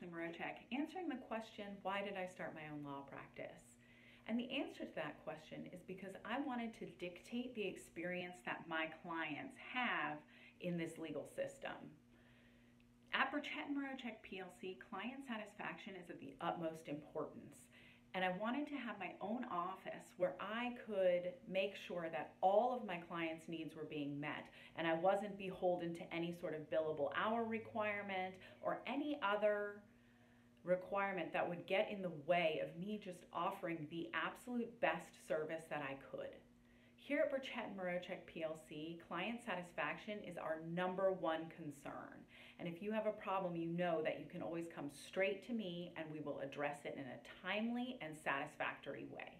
Ashley Mroczek, answering the question, why did I start my own law practice? And the answer to that question is because I wanted to dictate the experience that my clients have in this legal system. At Burchett and PLC, client satisfaction is of the utmost importance. And I wanted to have my own office where I could make sure that all of my clients' needs were being met and I wasn't beholden to any sort of billable hour requirement or any other requirement that would get in the way of me just offering the absolute best service that I could. Here at Burchett Mroczek PLC, client satisfaction is our number one concern. And if you have a problem, you know that you can always come straight to me and we will address it in a timely and satisfactory way.